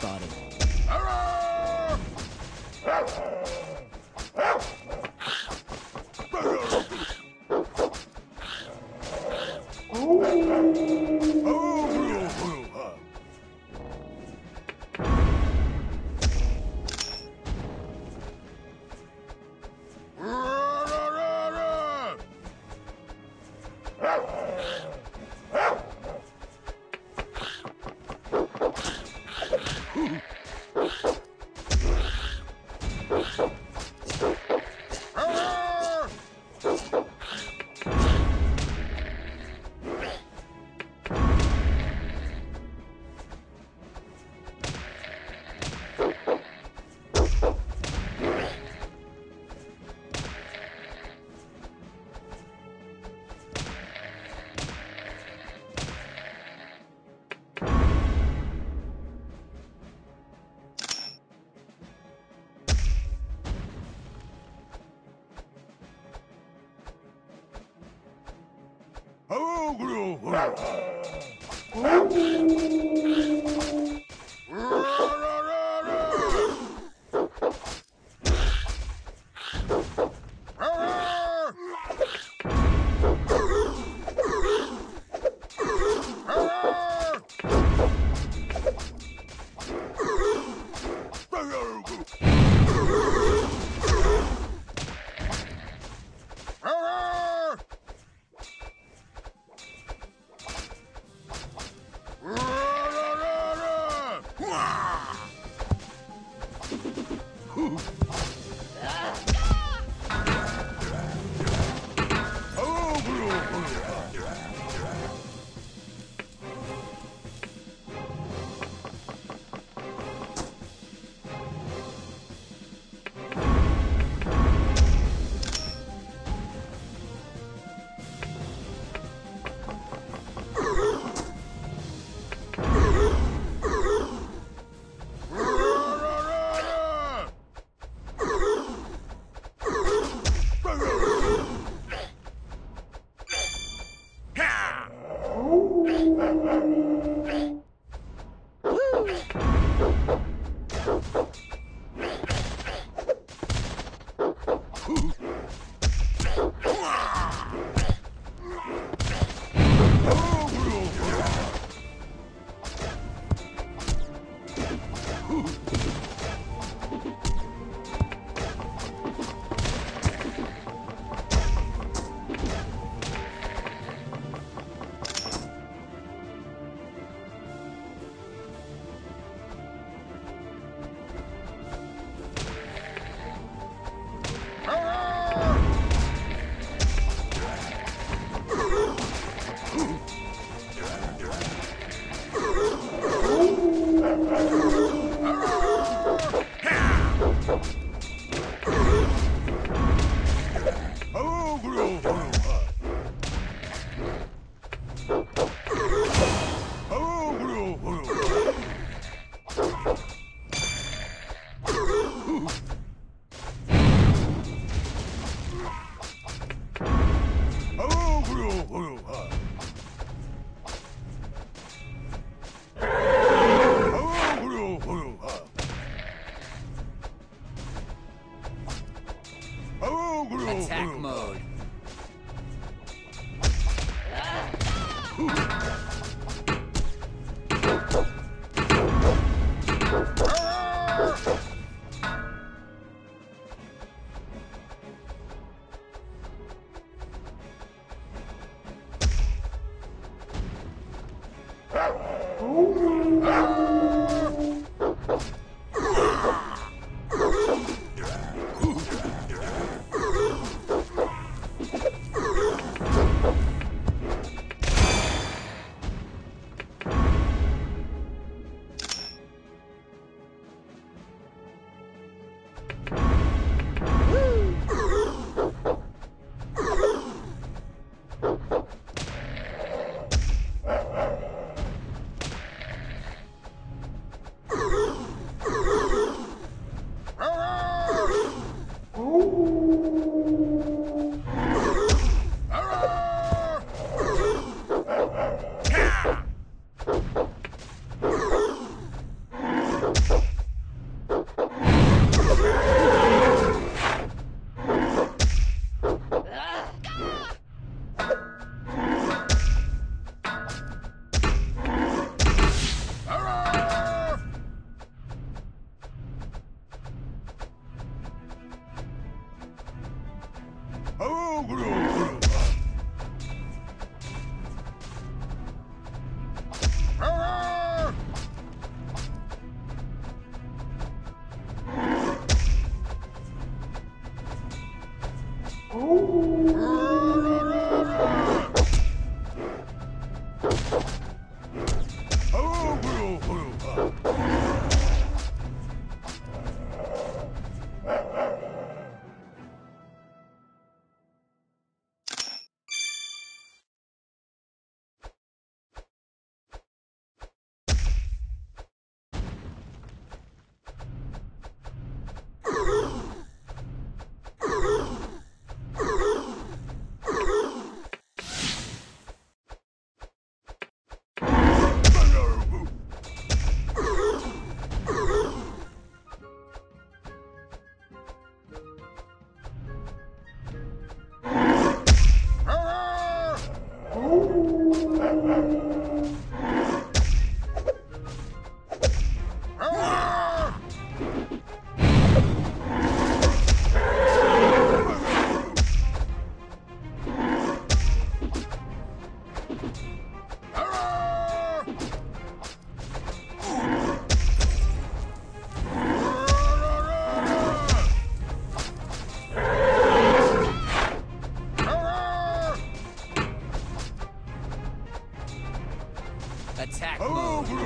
Enemy world. Spotted. Ah! Cruel Oh. attack mode. Can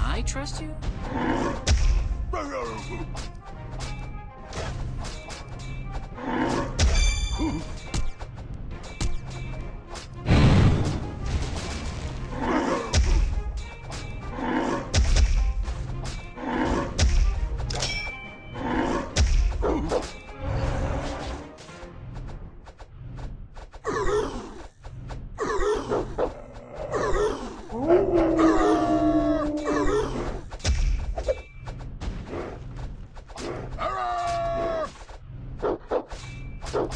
I trust you?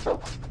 Thank.